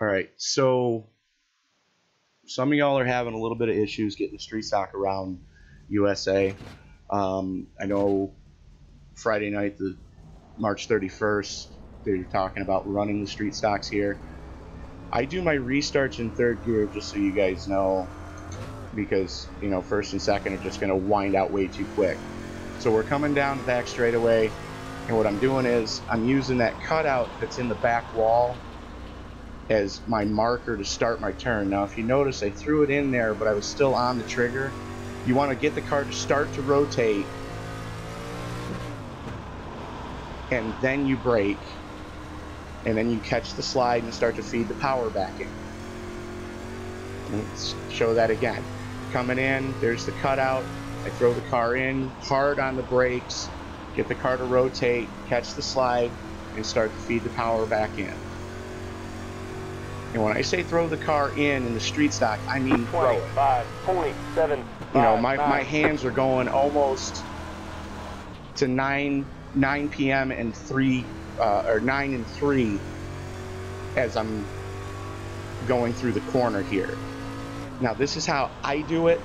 All right, so some of y'all are having a little bit of issues getting the street stock around USA. Um, I know Friday night, the March 31st, they're talking about running the street stocks here. I do my restarts in third gear just so you guys know, because you know first and second are just going to wind out way too quick. So we're coming down the back straightaway, and what I'm doing is I'm using that cutout that's in the back wall as my marker to start my turn. Now if you notice I threw it in there but I was still on the trigger. You want to get the car to start to rotate and then you brake and then you catch the slide and start to feed the power back in. Let's show that again. Coming in, there's the cutout. I throw the car in hard on the brakes, get the car to rotate, catch the slide, and start to feed the power back in. And when I say throw the car in in the street stock, I mean throw it. 25.7. You know, my, my hands are going almost to 9 9 p.m. and 3 uh, or 9 and 3 as I'm going through the corner here. Now, this is how I do it.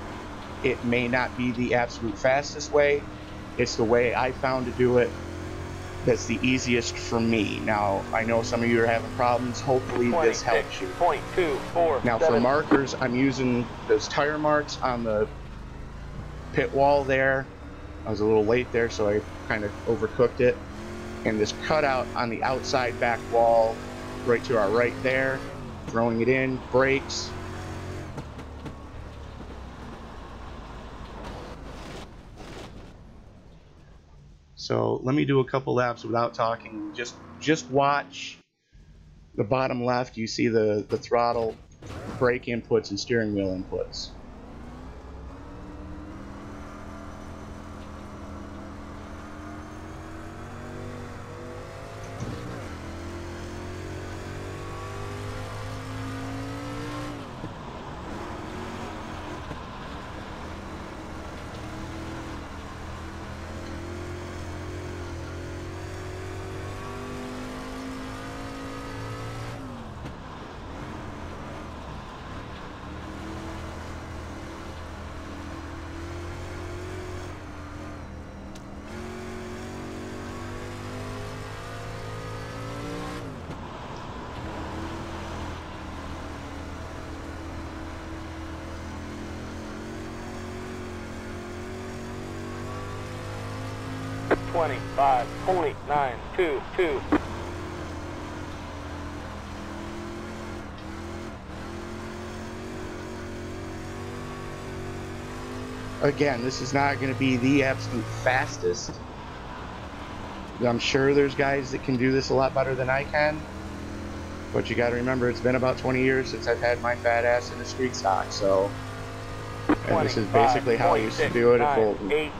It may not be the absolute fastest way. It's the way I found to do it that's the easiest for me. Now, I know some of you are having problems. Hopefully, this helps you. Point two, four, Now, for markers, I'm using those tire marks on the pit wall there. I was a little late there, so I kind of overcooked it. And this cutout on the outside back wall, right to our right there, throwing it in, brakes. So let me do a couple laps without talking. Just just watch the bottom left. You see the the throttle, brake inputs, and steering wheel inputs. Twenty-five point nine two two. Again, this is not going to be the absolute fastest. I'm sure there's guys that can do this a lot better than I can. But you got to remember, it's been about 20 years since I've had my fat ass in a street stock, so. And this is basically how I used to do it at Bolton.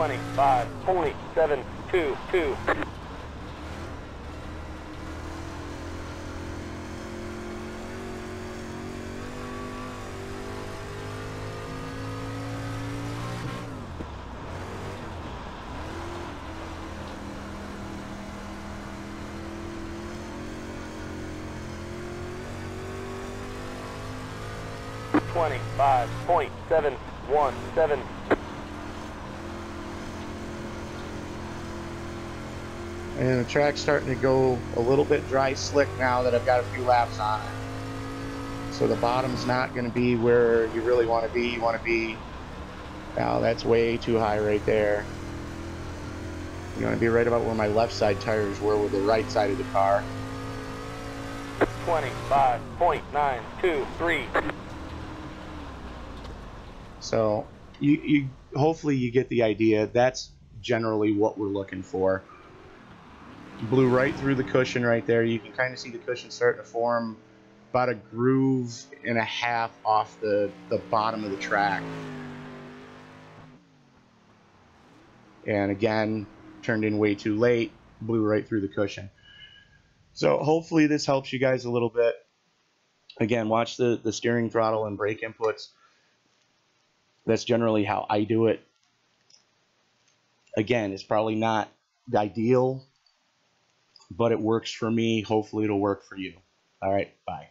Eight. Twenty-five point seven two two. Twenty-five point seven one seven. And the track's starting to go a little bit dry slick now that I've got a few laps on it. So the bottom's not going to be where you really want to be. You want to be, now that's way too high right there. You want to be right about where my left side tires were with the right side of the car. Twenty-five point nine two three. So you, you hopefully you get the idea. That's generally what we're looking for. Blew right through the cushion right there. You can kind of see the cushion starting to form about a groove and a half off the, the bottom of the track. and again, turned in way too late, blew right through the cushion. So hopefully this helps you guys a little bit. Again, watch the, the steering throttle and brake inputs. That's generally how I do it. Again, it's probably not ideal, but it works for me. Hopefully it'll work for you. All right, bye.